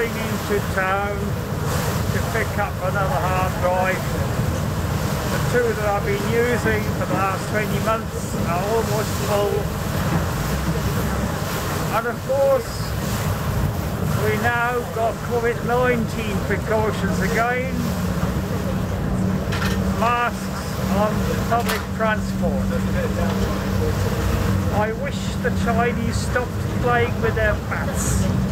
going into town to pick up another hard drive. The two that I've been using for the last 20 months are almost full. And of course, we now got COVID-19 precautions again. Masks on public transport. I wish the Chinese stopped playing with their bats.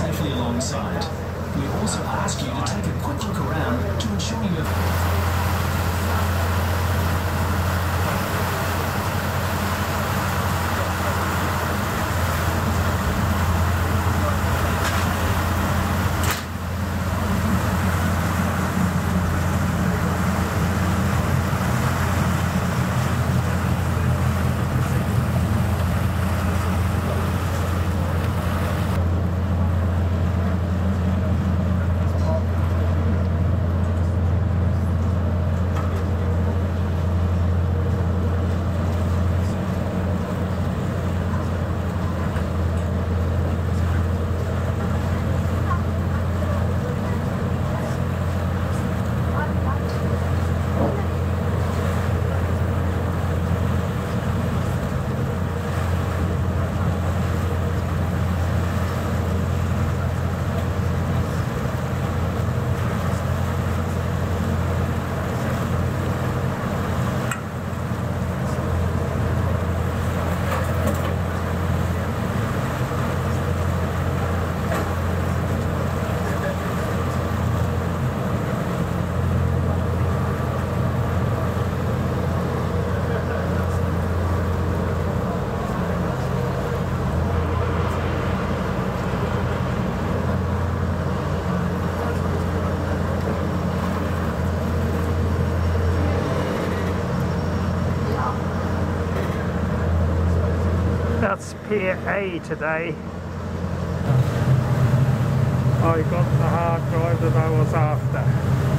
Safely alongside. We also ask you to take a quick look around to ensure you have... That's Pier A today. I got the hard drive that I was after.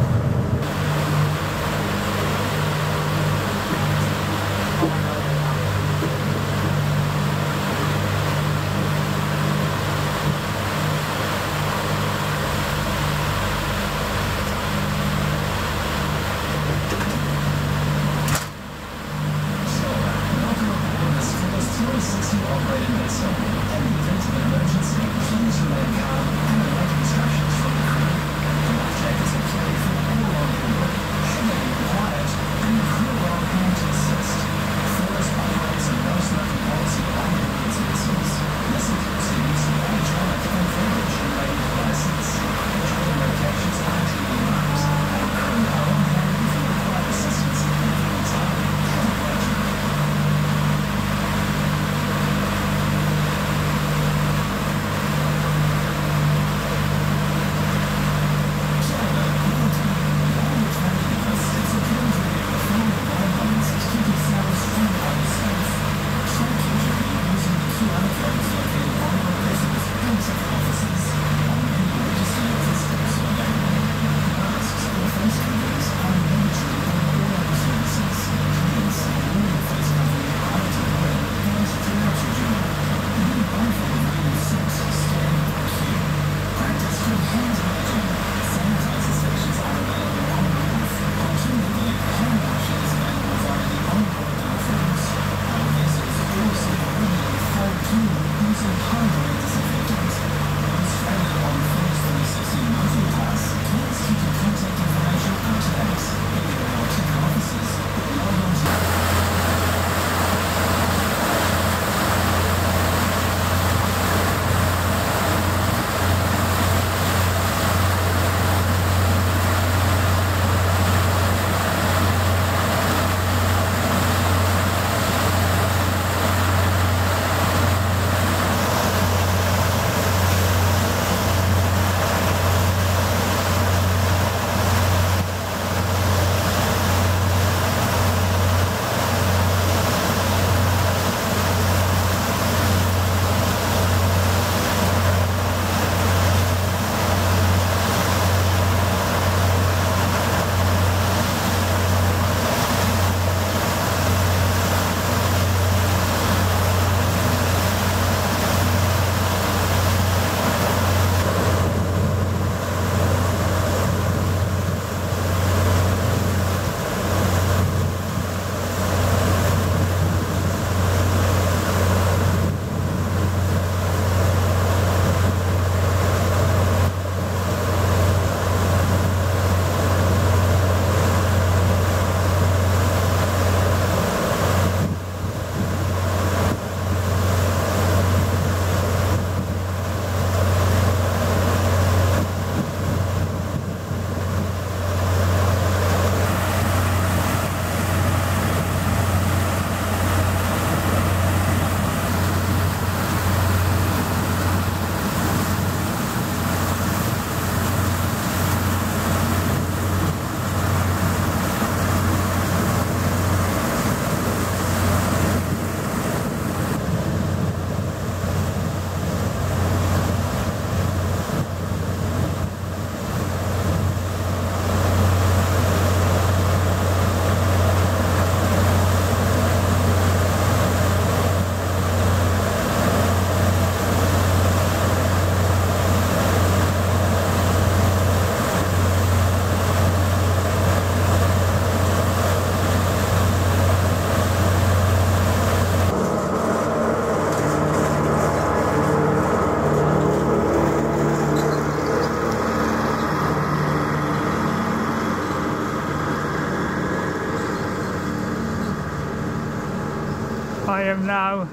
I am now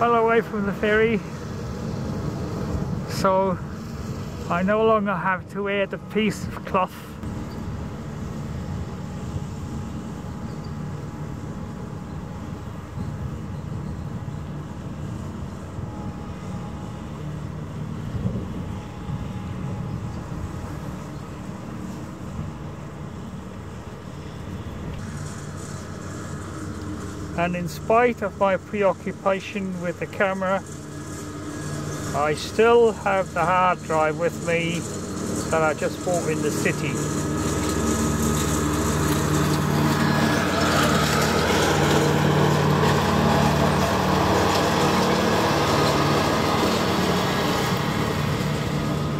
well away from the ferry. So I no longer have to wear the piece of cloth and in spite of my preoccupation with the camera I still have the hard drive with me that I just bought in the city.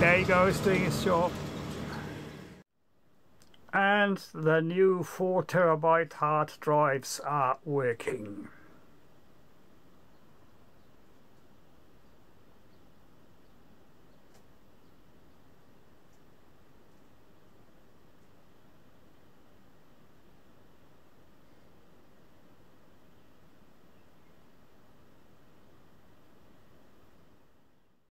There he goes doing his job the new 4 terabyte hard drives are working.